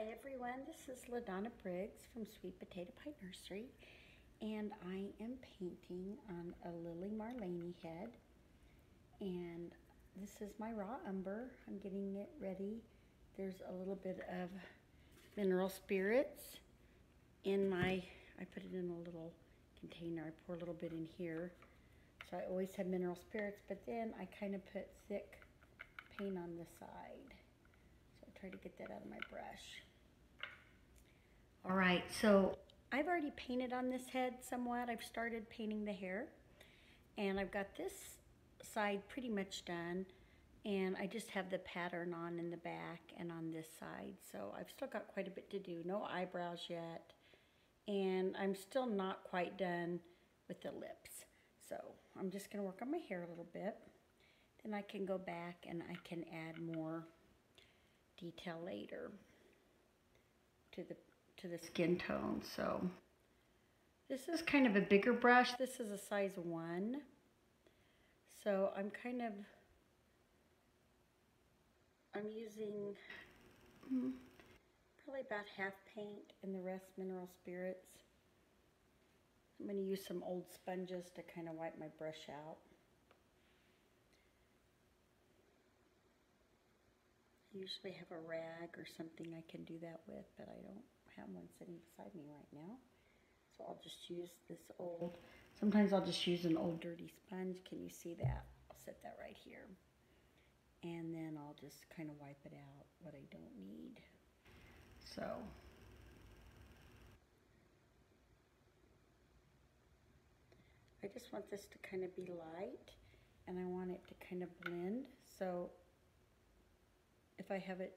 Hi everyone, this is LaDonna Briggs from Sweet Potato Pie Nursery and I am painting on a Lily Marlene head and this is my raw umber. I'm getting it ready. There's a little bit of mineral spirits in my, I put it in a little container. I pour a little bit in here. So I always have mineral spirits, but then I kind of put thick paint on the side. So I try to get that out of my brush. All right, so I've already painted on this head somewhat. I've started painting the hair and I've got this side pretty much done and I just have the pattern on in the back and on this side. So I've still got quite a bit to do. No eyebrows yet. And I'm still not quite done with the lips. So I'm just gonna work on my hair a little bit. Then I can go back and I can add more detail later to the to the skin tone. So this is kind of a bigger brush. This is a size one. So I'm kind of, I'm using probably about half paint and the rest mineral spirits. I'm going to use some old sponges to kind of wipe my brush out. I usually have a rag or something I can do that with, but I don't have one sitting beside me right now. So I'll just use this old, sometimes I'll just use an old dirty sponge. Can you see that? I'll set that right here. And then I'll just kind of wipe it out, what I don't need. So. I just want this to kind of be light and I want it to kind of blend. So if I have it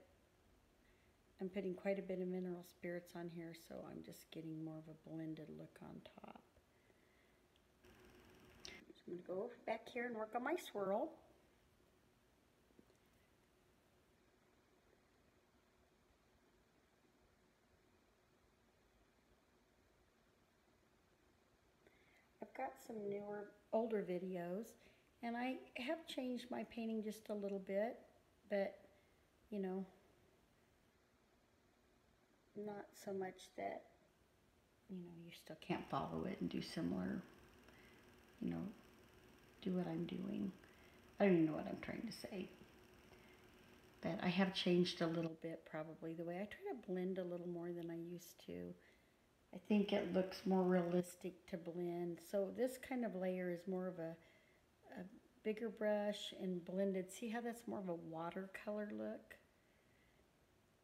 I'm putting quite a bit of mineral spirits on here, so I'm just getting more of a blended look on top. So I'm going to go back here and work on my swirl. I've got some newer, older videos, and I have changed my painting just a little bit, but, you know, not so much that, you know, you still can't follow it and do similar, you know, do what I'm doing. I don't even know what I'm trying to say. But I have changed a little bit probably the way I try to blend a little more than I used to. I think it looks more realistic to blend. So this kind of layer is more of a, a bigger brush and blended. See how that's more of a watercolor look?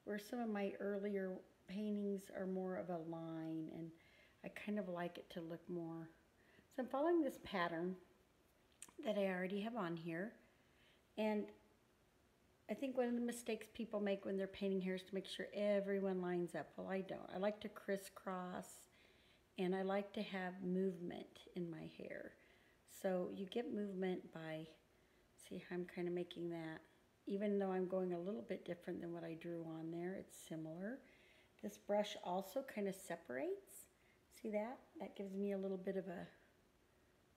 Where some of my earlier paintings are more of a line and I kind of like it to look more. So I'm following this pattern that I already have on here. And I think one of the mistakes people make when they're painting hair is to make sure everyone lines up. Well, I don't. I like to crisscross and I like to have movement in my hair. So you get movement by, see how I'm kind of making that. Even though I'm going a little bit different than what I drew on there, it's similar. This brush also kind of separates. See that? That gives me a little bit of a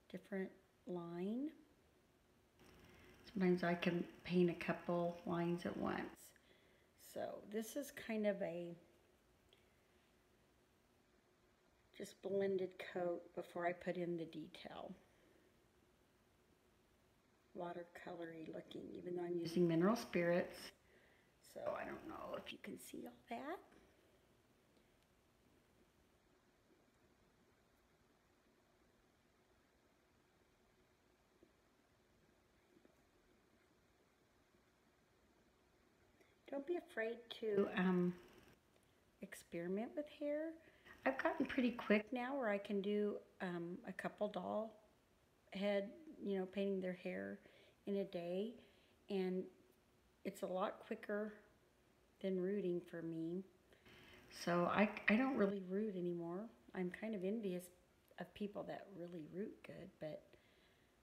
different line. Sometimes I can paint a couple lines at once. So this is kind of a just blended coat before I put in the detail. Watercolory looking, even though I'm using mineral spirits. So I don't know if you can see all that. Don't be afraid to um, experiment with hair. I've gotten pretty quick now where I can do um, a couple doll head, you know, painting their hair in a day. And it's a lot quicker than rooting for me. So I, I don't really root anymore. I'm kind of envious of people that really root good, but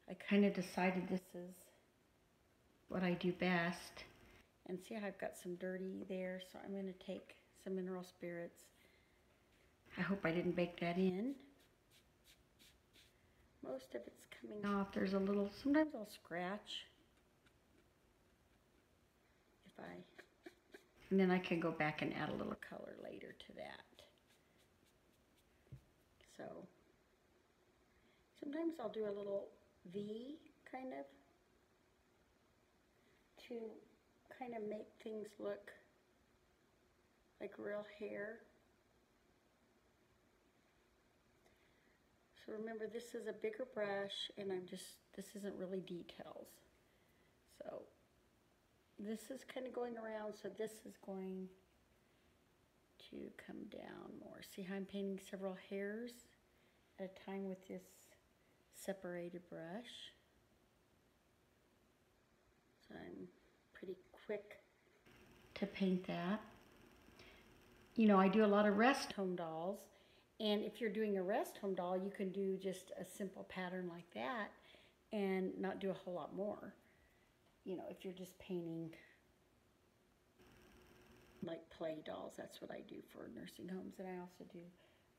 I kind of decided this is what I do best. And see how I've got some dirty there, so I'm going to take some mineral spirits. I hope I didn't bake that in. Most of it's coming off. There's a little, sometimes I'll scratch if I And then I can go back and add a little color later to that. So sometimes I'll do a little V kind of to kind of make things look like real hair. So remember this is a bigger brush and I'm just, this isn't really details. So this is kind of going around, so this is going to come down more. See how I'm painting several hairs at a time with this separated brush. So I'm quick to paint that. You know, I do a lot of rest home dolls. And if you're doing a rest home doll, you can do just a simple pattern like that and not do a whole lot more. You know, if you're just painting like play dolls, that's what I do for nursing homes. And I also do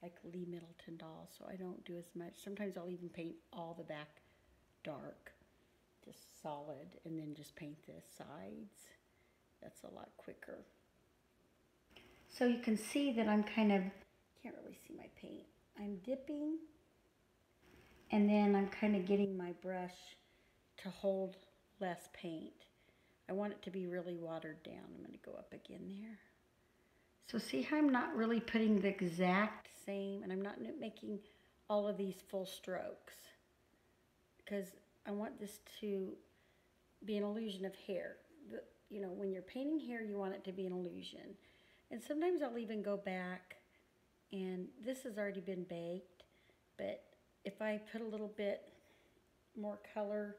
like Lee Middleton dolls, so I don't do as much. Sometimes I'll even paint all the back dark, just solid, and then just paint the sides. That's a lot quicker. So you can see that I'm kind of, can't really see my paint. I'm dipping, and then I'm kind of getting my brush to hold less paint. I want it to be really watered down. I'm going to go up again there. So see how I'm not really putting the exact same, and I'm not making all of these full strokes because I want this to be an illusion of hair. The, you know, when you're painting hair, you want it to be an illusion. And sometimes I'll even go back, and this has already been baked, but if I put a little bit more color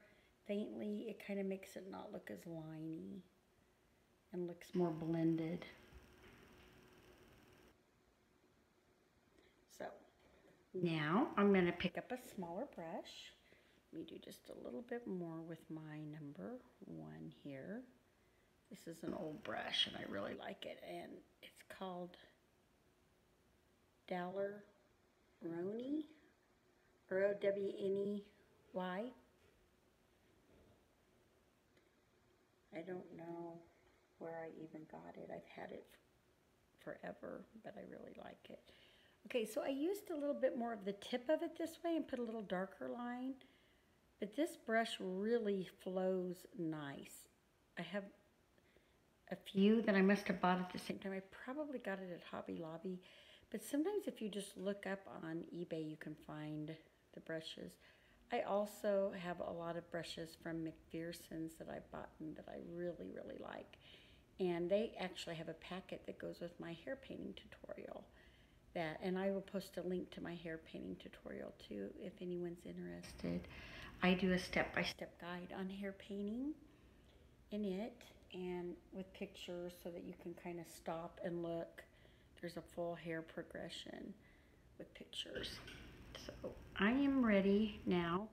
faintly, it kind of makes it not look as liney and looks more hmm. blended. So now I'm going to pick up a smaller brush. Let me do just a little bit more with my number one here. This is an old brush and I really like it and it's called Rowney, R-O-W-N-E-Y. I don't know where I even got it. I've had it forever, but I really like it. Okay, so I used a little bit more of the tip of it this way and put a little darker line. But this brush really flows nice. I have a few that I must have bought at the same time. I probably got it at Hobby Lobby. But sometimes if you just look up on eBay, you can find the brushes. I also have a lot of brushes from MacPherson's that I bought and that I really, really like. And they actually have a packet that goes with my hair painting tutorial. That, and I will post a link to my hair painting tutorial too if anyone's interested. I do a step-by-step -step guide on hair painting in it and with pictures so that you can kind of stop and look. There's a full hair progression with pictures. So I am ready now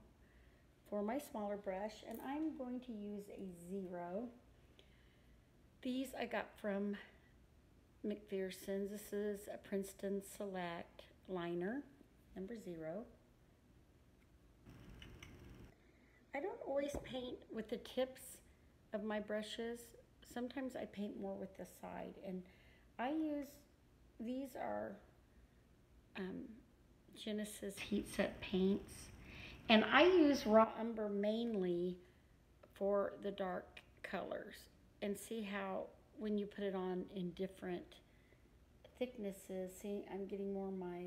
for my smaller brush and I'm going to use a zero. These I got from MacPherson's. This is a Princeton Select liner, number zero. I don't always paint with the tips of my brushes. Sometimes I paint more with the side and I use, these are um, Genesis Heat Set paints. And I use raw umber mainly for the dark colors. And see how when you put it on in different thicknesses, see I'm getting more my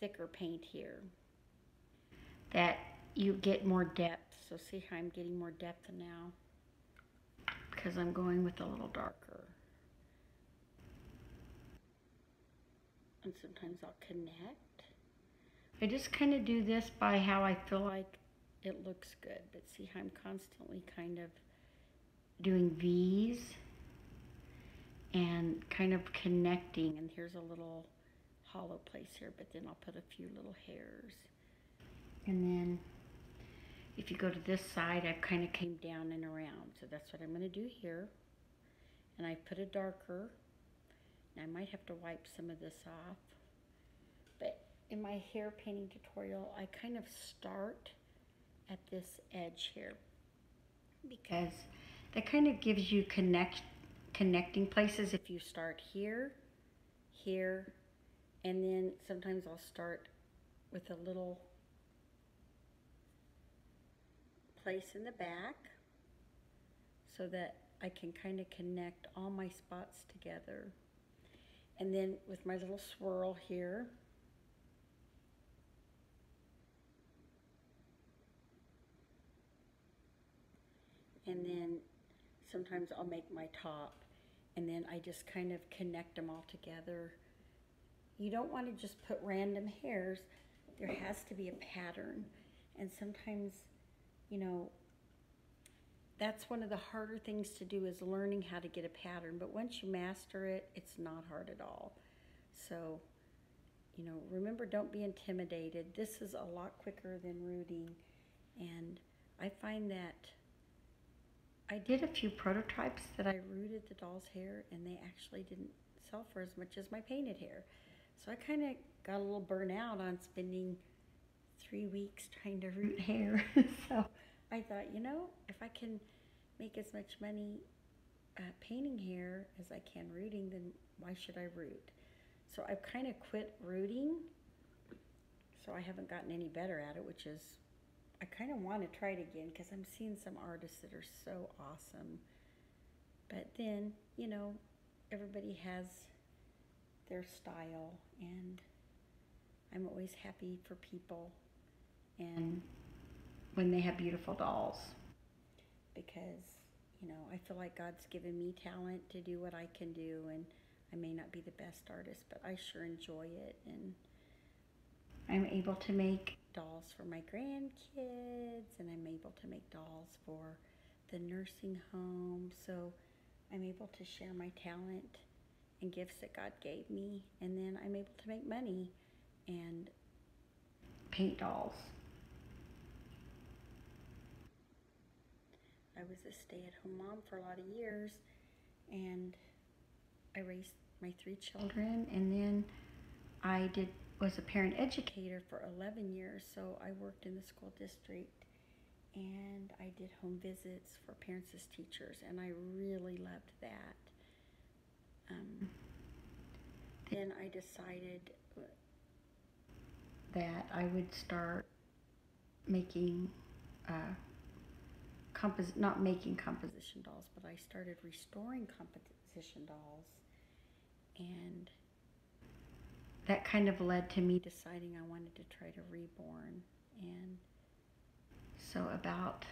thicker paint here. That you get more depth. So see how I'm getting more depth now because I'm going with a little darker. And sometimes I'll connect. I just kind of do this by how I feel like it looks good. But see how I'm constantly kind of doing V's and kind of connecting. And here's a little hollow place here, but then I'll put a few little hairs. And then if you go to this side, I've kind of came down and around. So that's what I'm going to do here. And I put a darker. I might have to wipe some of this off But in my hair painting tutorial, I kind of start at this edge here because that kind of gives you connect connecting places. If you start here, here, and then sometimes I'll start with a little place in the back so that I can kind of connect all my spots together. And then with my little swirl here, and then sometimes I'll make my top and then I just kind of connect them all together. You don't want to just put random hairs. There has to be a pattern. And sometimes, you know, that's one of the harder things to do is learning how to get a pattern. But once you master it, it's not hard at all. So, you know, remember, don't be intimidated. This is a lot quicker than rooting. And I find that I did a few prototypes that I rooted the doll's hair and they actually didn't sell for as much as my painted hair. So I kind of got a little burnout on spending three weeks trying to root hair. so I thought, you know, if I can make as much money uh, painting hair as I can rooting, then why should I root? So I've kind of quit rooting. So I haven't gotten any better at it, which is I kind of want to try it again because I'm seeing some artists that are so awesome. But then, you know, everybody has their style, and I'm always happy for people and when they have beautiful dolls because, you know, I feel like God's given me talent to do what I can do, and I may not be the best artist, but I sure enjoy it, and I'm able to make dolls for my grandkids and I'm able to make dolls for the nursing home. So I'm able to share my talent and gifts that God gave me. And then I'm able to make money and paint dolls. I was a stay at home mom for a lot of years and I raised my three children and then I did was a parent educator for 11 years, so I worked in the school district and I did home visits for parents as teachers, and I really loved that. Um, then I decided that I would start making uh, compos- not making composition dolls, but I started restoring composition dolls and that kind of led to me deciding I wanted to try to reborn. And so about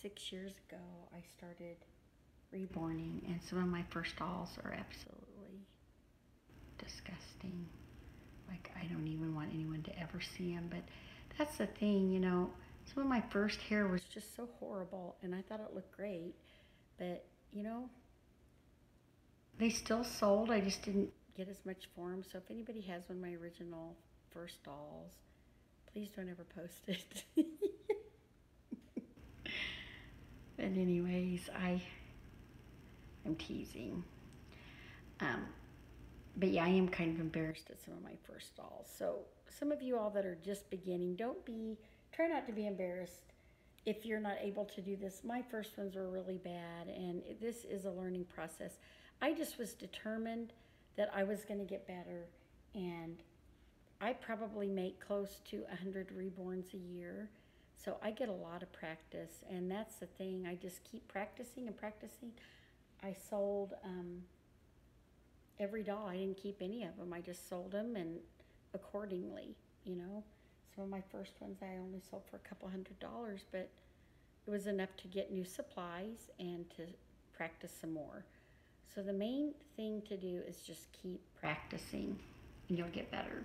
six years ago, I started reborning, and some of my first dolls are absolutely disgusting. Like, I don't even want anyone to ever see them. But that's the thing, you know, some of my first hair was just so horrible, and I thought it looked great. But, you know, they still sold. I just didn't get as much for them. So if anybody has one of my original first dolls, please don't ever post it. but anyways, I I'm teasing. Um, but yeah, I am kind of embarrassed at some of my first dolls. So some of you all that are just beginning, don't be try not to be embarrassed if you're not able to do this. My first ones were really bad, and this is a learning process. I just was determined that I was going to get better. And I probably make close to 100 reborns a year. So I get a lot of practice. And that's the thing. I just keep practicing and practicing. I sold um, every doll. I didn't keep any of them. I just sold them and accordingly, you know. Some of my first ones I only sold for a couple hundred dollars, but it was enough to get new supplies and to practice some more. So the main thing to do is just keep practicing and you'll get better.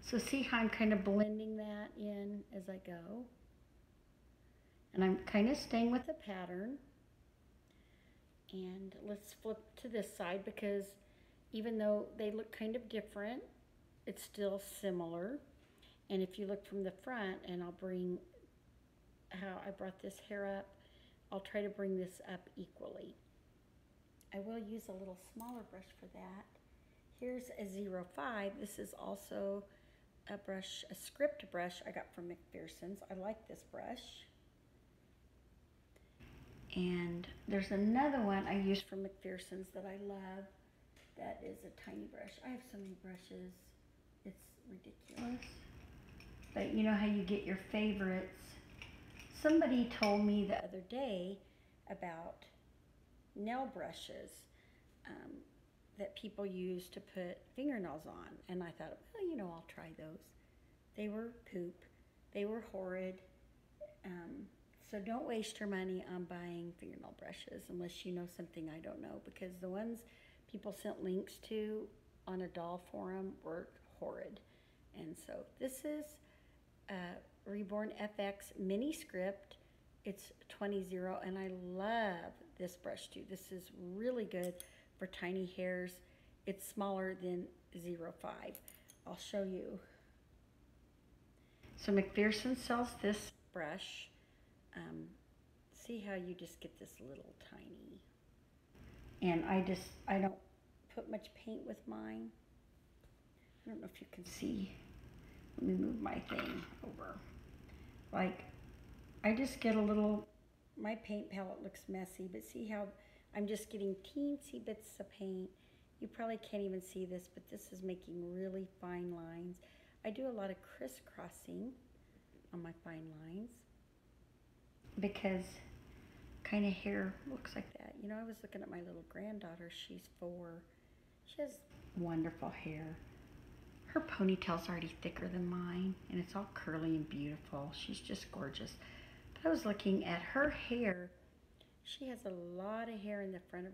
So see how I'm kind of blending that in as I go. And I'm kind of staying with the pattern. And let's flip to this side because even though they look kind of different, it's still similar. And if you look from the front, and I'll bring how I brought this hair up, I'll try to bring this up equally. I will use a little smaller brush for that. Here's a 05. This is also a brush, a script brush I got from MacPherson's. I like this brush. And there's another one I use from MacPherson's that I love. That is a tiny brush. I have so many brushes. It's ridiculous. But you know how you get your favorites. Somebody told me the other day about nail brushes um, that people use to put fingernails on. And I thought, well, you know, I'll try those. They were poop. They were horrid. Um, so don't waste your money on buying fingernail brushes unless you know something I don't know because the ones people sent links to on a doll forum were horrid. And so this is a Reborn FX mini script. It's 20 0 and I love this brush too. This is really good for tiny hairs. It's smaller than 05. I'll show you. So MacPherson sells this brush um, see how you just get this little tiny. And I just, I don't put much paint with mine. I don't know if you can see. Let me move my thing over. Like, I just get a little, my paint palette looks messy, but see how I'm just getting teensy bits of paint. You probably can't even see this, but this is making really fine lines. I do a lot of crisscrossing on my fine lines because kind of hair looks like that. You know, I was looking at my little granddaughter. She's four. She has wonderful hair. Her ponytail's already thicker than mine, and it's all curly and beautiful. She's just gorgeous. But I was looking at her hair. She has a lot of hair in the front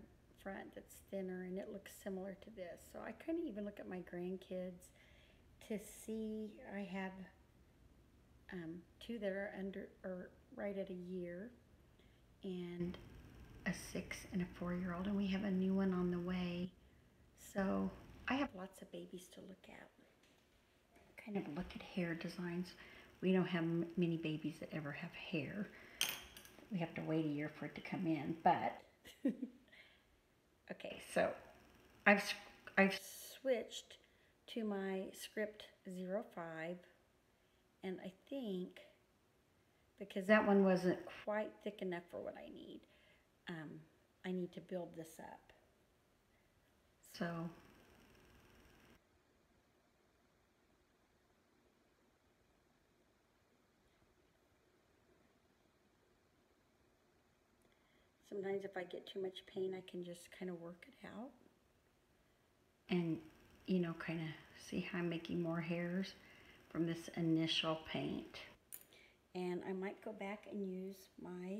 front that's thinner, and it looks similar to this. So I couldn't even look at my grandkids to see. I have um, two that are under or right at a year, and a six and a four year old, and we have a new one on the way. So I have lots of babies to look at. Kind of look at hair designs. We don't have many babies that ever have hair. We have to wait a year for it to come in, but okay. So I've I've switched to my script 05 and I think because that one wasn't quite thick enough for what I need. Um, I need to build this up. So sometimes if I get too much pain, I can just kind of work it out and, you know, kind of see how I'm making more hairs from this initial paint. And I might go back and use my,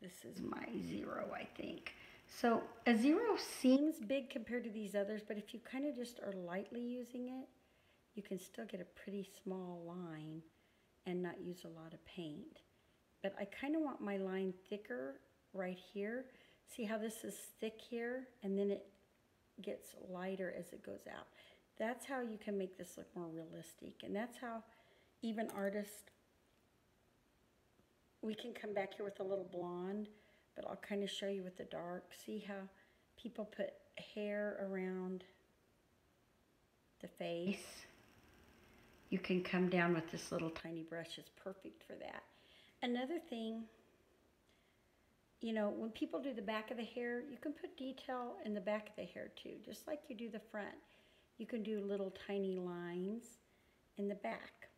this is my zero, I think. So a zero seems big compared to these others, but if you kind of just are lightly using it, you can still get a pretty small line and not use a lot of paint. But I kind of want my line thicker right here. See how this is thick here and then it gets lighter as it goes out. That's how you can make this look more realistic. And that's how even artists we can come back here with a little blonde, but I'll kind of show you with the dark. See how people put hair around the face? You can come down with this little tiny brush. It's perfect for that. Another thing, you know, when people do the back of the hair, you can put detail in the back of the hair too, just like you do the front. You can do little tiny lines in the back.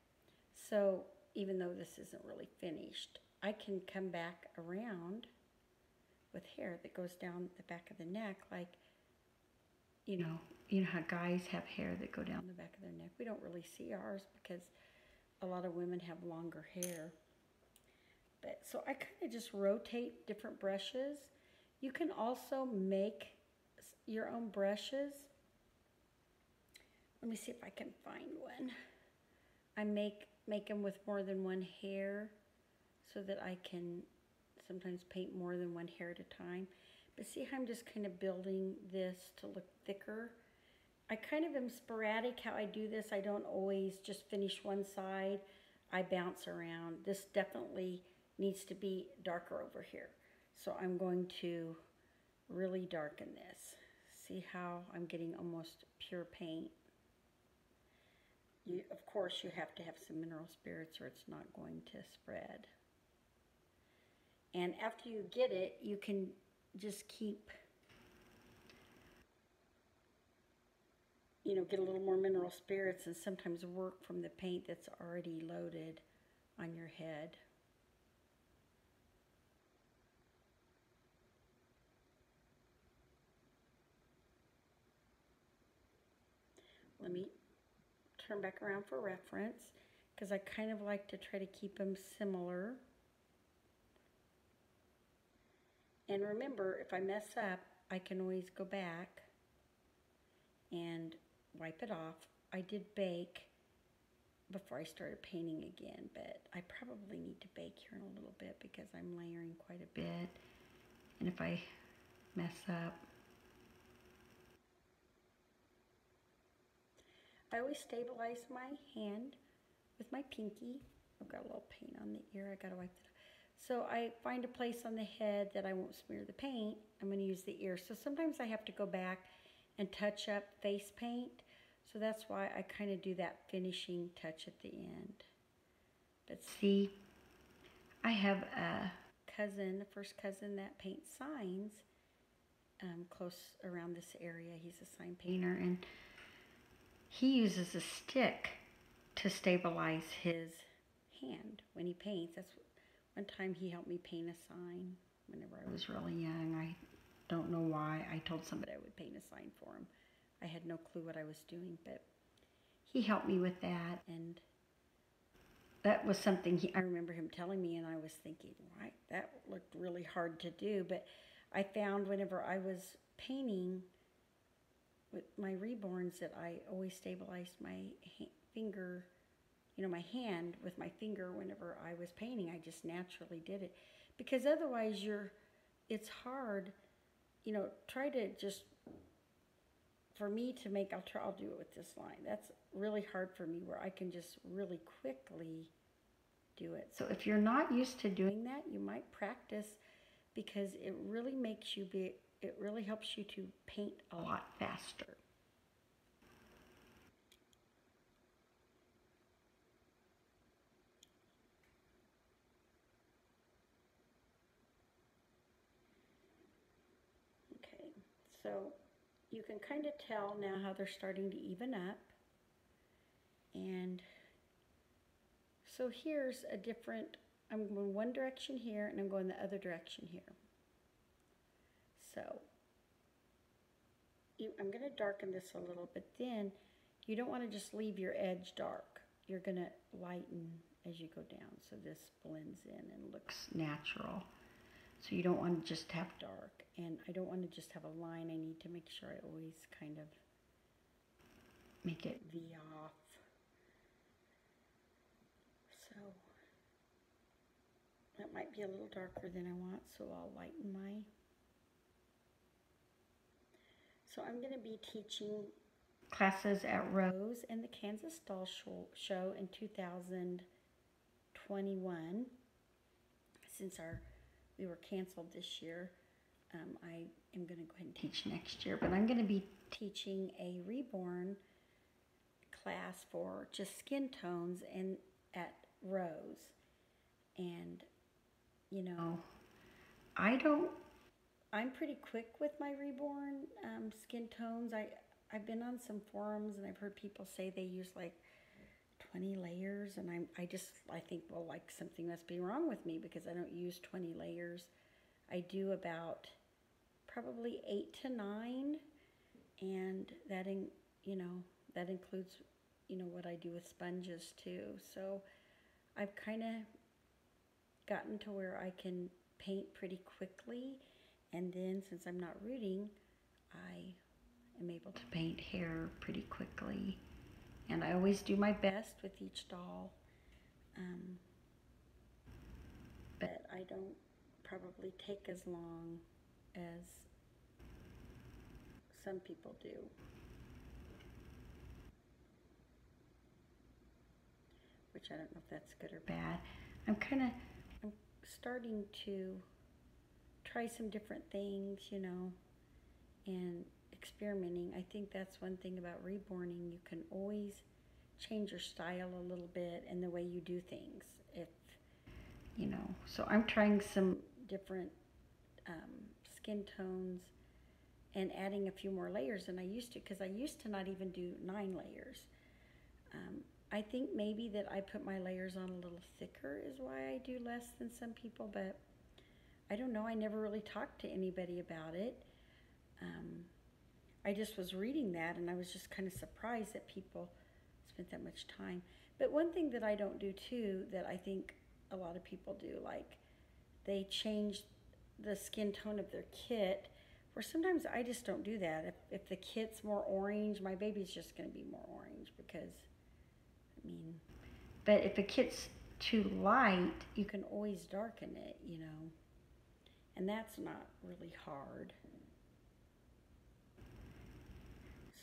So even though this isn't really finished, I can come back around with hair that goes down the back of the neck like you know you know how guys have hair that go down the back of their neck we don't really see ours because a lot of women have longer hair but so I kind of just rotate different brushes you can also make your own brushes let me see if I can find one I make make them with more than one hair so that I can sometimes paint more than one hair at a time. But see how I'm just kind of building this to look thicker? I kind of am sporadic how I do this. I don't always just finish one side. I bounce around. This definitely needs to be darker over here. So I'm going to really darken this. See how I'm getting almost pure paint? You, of course, you have to have some mineral spirits or it's not going to spread. And after you get it, you can just keep, you know, get a little more mineral spirits and sometimes work from the paint that's already loaded on your head. Let me turn back around for reference because I kind of like to try to keep them similar. And remember, if I mess up, I can always go back and wipe it off. I did bake before I started painting again, but I probably need to bake here in a little bit because I'm layering quite a bit. And if I mess up, I always stabilize my hand with my pinky. I've got a little paint on the ear. I gotta wipe it off. So I find a place on the head that I won't smear the paint. I'm going to use the ear. So sometimes I have to go back and touch up face paint. So that's why I kind of do that finishing touch at the end. But see, I have a cousin, the first cousin that paints signs um, close around this area. He's a sign painter and he uses a stick to stabilize his hand when he paints. That's one time he helped me paint a sign whenever I was really young. I don't know why. I told somebody I would paint a sign for him. I had no clue what I was doing, but he helped me with that. And that was something he, I remember him telling me, and I was thinking, why? That looked really hard to do. But I found whenever I was painting with my reborns that I always stabilized my finger you know, my hand with my finger whenever I was painting. I just naturally did it. Because otherwise you're, it's hard, you know, try to just, for me to make, I'll try, I'll do it with this line. That's really hard for me where I can just really quickly do it. So if you're not used to doing that, you might practice because it really makes you be, it really helps you to paint a lot faster. Okay, so you can kind of tell now how they're starting to even up. And so here's a different, I'm going one direction here and I'm going the other direction here. So you, I'm going to darken this a little, but then you don't want to just leave your edge dark. You're going to lighten as you go down so this blends in and looks natural. So you don't want to just have dark. And I don't want to just have a line. I need to make sure I always kind of make it V off. So that might be a little darker than I want, so I'll lighten my... So I'm going to be teaching classes at Rose and the Kansas Doll Show in 2021 since our we were canceled this year. Um, I am going to go ahead and teach next year, but I'm going to be teaching a reborn class for just skin tones and at Rose. And, you know, I don't, I'm pretty quick with my reborn um, skin tones. I, I've been on some forums and I've heard people say they use like 20 layers and I'm, I just, I think, well, like something must be wrong with me because I don't use 20 layers. I do about probably eight to nine and that, in, you know, that includes, you know, what I do with sponges too. So I've kind of gotten to where I can paint pretty quickly and then since I'm not rooting, I am able to paint hair pretty quickly. And I always do my best with each doll. Um, but I don't probably take as long as some people do. Which I don't know if that's good or bad. I'm kind of, starting to try some different things, you know, and experimenting. I think that's one thing about reborning. You can always change your style a little bit and the way you do things. If, you know, so I'm trying some different um, skin tones and adding a few more layers than I used to because I used to not even do nine layers. Um, I think maybe that I put my layers on a little thicker is why I do less than some people, but I don't know. I never really talked to anybody about it. Um, I just was reading that and I was just kind of surprised that people spent that much time. But one thing that I don't do too, that I think a lot of people do, like they change the skin tone of their kit. Where sometimes I just don't do that. If, if the kit's more orange, my baby's just going to be more orange because, I mean, but if a kit's too light, you can always darken it, you know, and that's not really hard.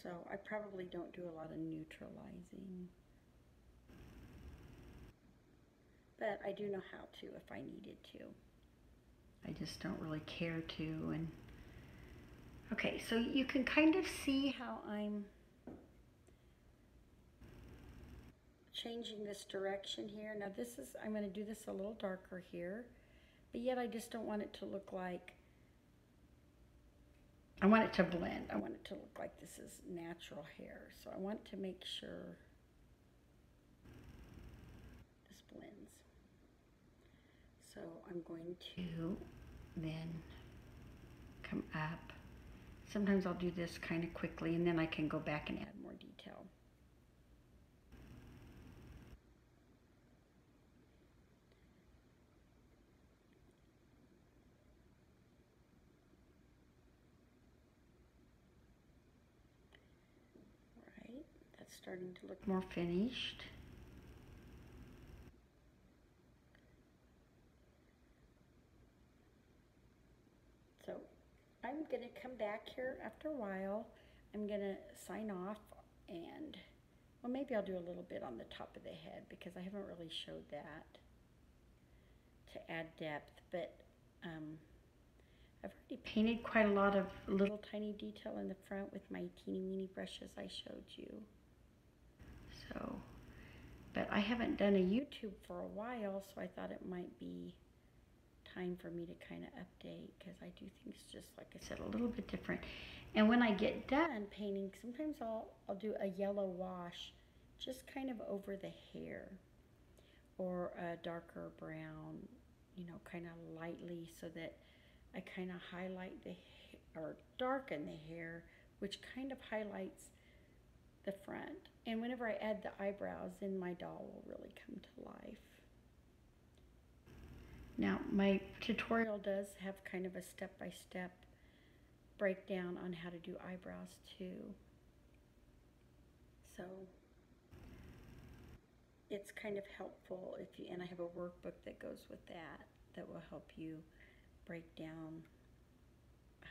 So I probably don't do a lot of neutralizing. But I do know how to if I needed to. I just don't really care to. And okay, so you can kind of see how I'm changing this direction here. Now this is, I'm going to do this a little darker here, but yet I just don't want it to look like, I want it to blend. I want it to look like this is natural hair. So I want to make sure this blends. So I'm going to then come up. Sometimes I'll do this kind of quickly and then I can go back and add more detail. Right, that's starting to look more finished. So I'm going to come back here after a while. I'm going to sign off and, well, maybe I'll do a little bit on the top of the head because I haven't really showed that to add depth. But um, I've already painted quite a lot of little tiny detail in the front with my teeny weeny brushes I showed you. So, but I haven't done a YouTube for a while, so I thought it might be time for me to kind of update because I do things just like I said a little bit different. And when I get done painting, sometimes I'll I'll do a yellow wash just kind of over the hair or a darker brown, you know, kind of lightly so that I kind of highlight the or darken the hair, which kind of highlights the front. And whenever I add the eyebrows, then my doll will really come to life. Now, my tutorial does have kind of a step-by-step -step breakdown on how to do eyebrows too. So, it's kind of helpful if you, and I have a workbook that goes with that, that will help you break down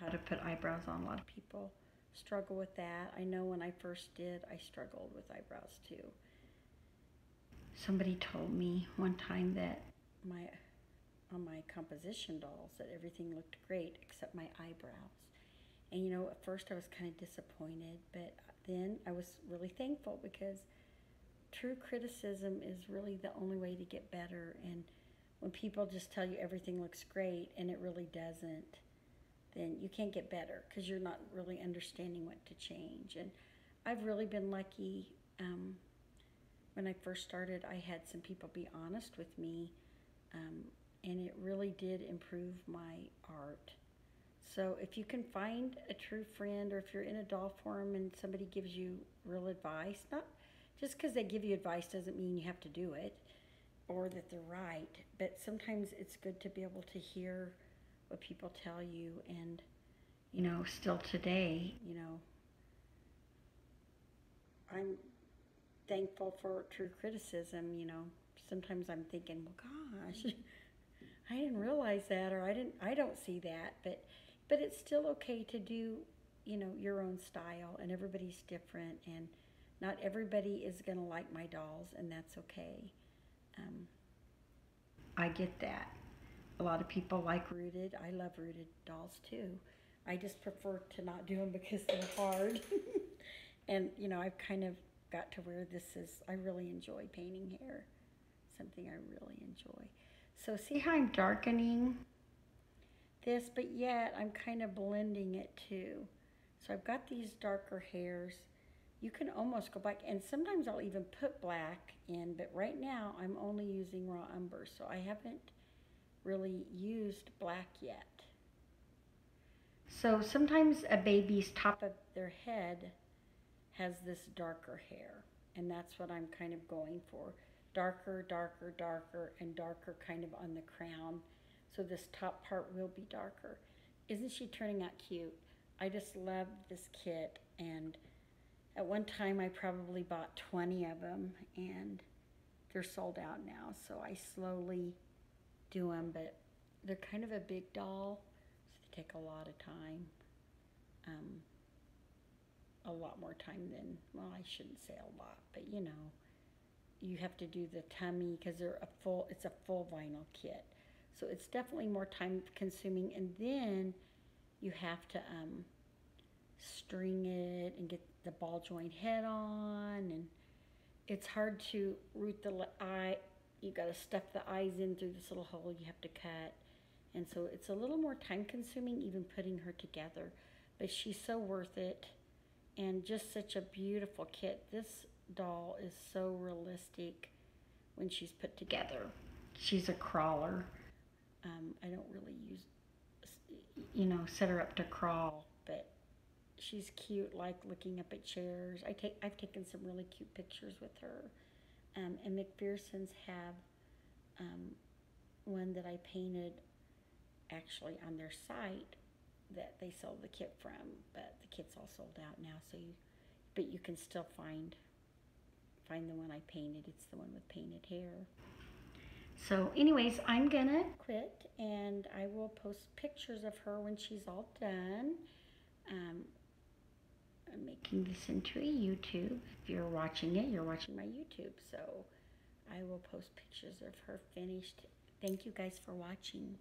how to put eyebrows on. A lot of people struggle with that. I know when I first did, I struggled with eyebrows too. Somebody told me one time that my on my composition dolls that everything looked great except my eyebrows. And you know, at first I was kind of disappointed, but then I was really thankful because true criticism is really the only way to get better. And when people just tell you everything looks great and it really doesn't, then you can't get better because you're not really understanding what to change. And I've really been lucky. Um, when I first started, I had some people be honest with me. Um, and it really did improve my art. So if you can find a true friend or if you're in a doll forum and somebody gives you real advice, not just because they give you advice doesn't mean you have to do it or that they're right, but sometimes it's good to be able to hear what people tell you and you know, still today, you know, I'm thankful for true criticism, you know. Sometimes I'm thinking, well, gosh, I didn't realize that or I didn't I don't see that but but it's still okay to do you know your own style and everybody's different and not everybody is going to like my dolls and that's okay. Um, I get that a lot of people like rooted I love rooted dolls too I just prefer to not do them because they're hard and you know I've kind of got to where this is I really enjoy painting hair something I really enjoy so see how I'm darkening this, but yet I'm kind of blending it too. So I've got these darker hairs. You can almost go back, and sometimes I'll even put black in, but right now I'm only using raw umber, so I haven't really used black yet. So sometimes a baby's top of their head has this darker hair, and that's what I'm kind of going for. Darker, darker, darker, and darker kind of on the crown. So this top part will be darker. Isn't she turning out cute? I just love this kit, and at one time I probably bought 20 of them, and they're sold out now, so I slowly do them, but they're kind of a big doll, so they take a lot of time. Um, a lot more time than, well, I shouldn't say a lot, but you know, you have to do the tummy because they're a full, it's a full vinyl kit. So it's definitely more time consuming. And then you have to um, string it and get the ball joint head on. And it's hard to root the eye. You got to stuff the eyes in through this little hole you have to cut. And so it's a little more time consuming even putting her together. But she's so worth it and just such a beautiful kit. This doll is so realistic when she's put together. She's a crawler. Um, I don't really use, you know, set her up to crawl, but she's cute, like looking up at chairs. I take, I've taken some really cute pictures with her. Um, and MacPherson's have um, one that I painted actually on their site that they sold the kit from, but the kit's all sold out now. So you, but you can still find find the one I painted. It's the one with painted hair. So, anyways, I'm gonna quit, and I will post pictures of her when she's all done. Um, I'm making this into a YouTube. If you're watching it, you're watching my YouTube. So, I will post pictures of her finished. Thank you guys for watching.